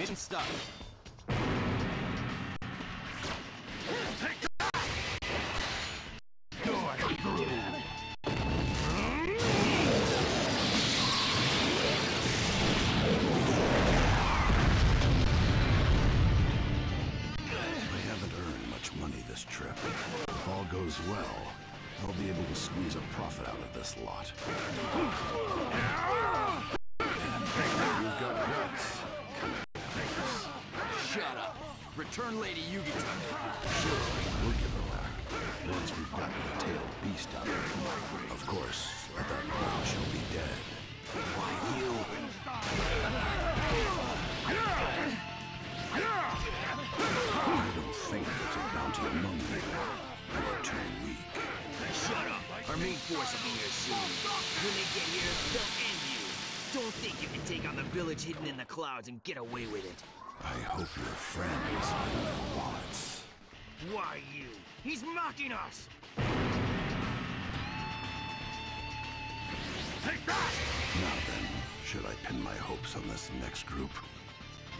Mission stuck. I haven't earned much money this trip. If all goes well, I'll be able to squeeze a profit out of this lot. Return Lady Yugito. Sure, we'll give her back. Once we've gotten the tailed beast out of her. Of course, at that point she'll be dead. Why you? I don't think there's a bounty among you. You're too weak. Shut up. Our main force will be here soon. When they get here, they'll end you. Don't think you can take on the village hidden in the clouds and get away with it. I hope your friends spend their wallets. Why you? He's mocking us! Take that! Now then, should I pin my hopes on this next group?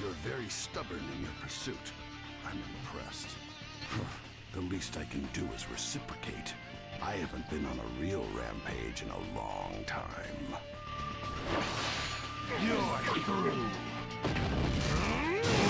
You're very stubborn in your pursuit. I'm impressed. the least I can do is reciprocate. I haven't been on a real rampage in a long time. You're through. うん!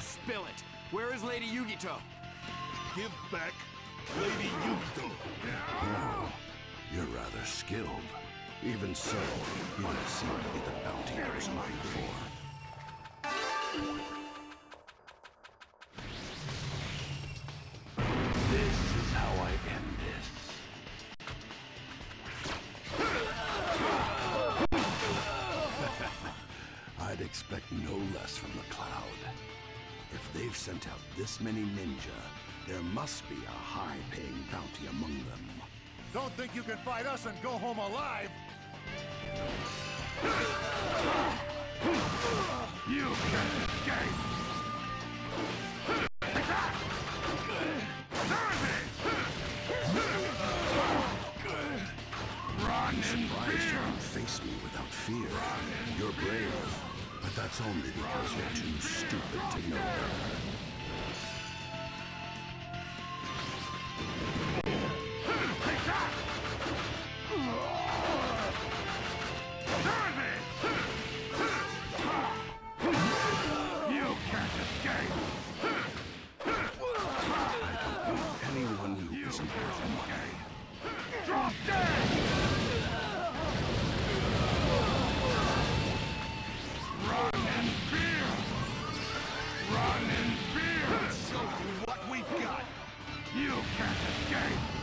Spill it. Where is Lady Yugito? Give back Lady Yugito. Oh, you're rather skilled. Even so, you don't seem to be the bounty I was looking for. Expect no less from the Cloud. If they've sent out this many ninja, there must be a high-paying bounty among them. Don't think you can fight us and go home alive. You can't escape! Run in Surprised you fear! can face me without fear. You're brave, that's only because you're too stupid to know better. Anyone who isn't. Drop dead! Can't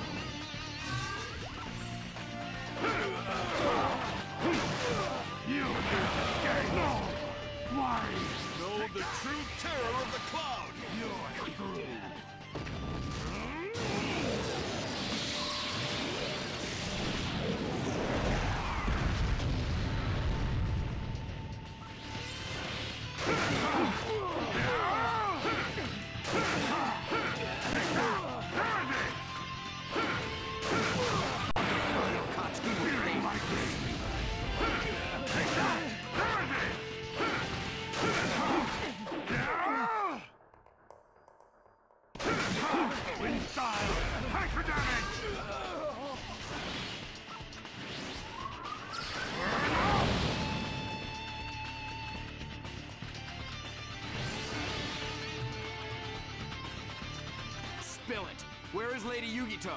Spill it. Where is Lady Yugito?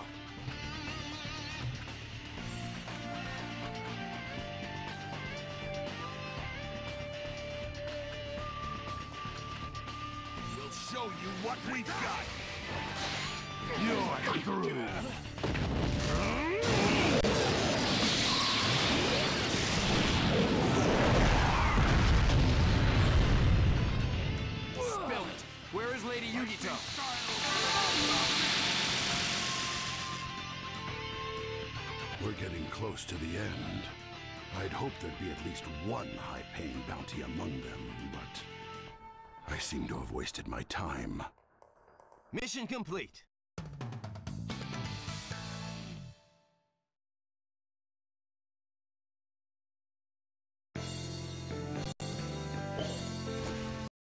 We'll show you what we've got. You're through. We're getting close to the end. I'd hoped there'd be at least one high-paying bounty among them, but... I seem to have wasted my time. Mission complete.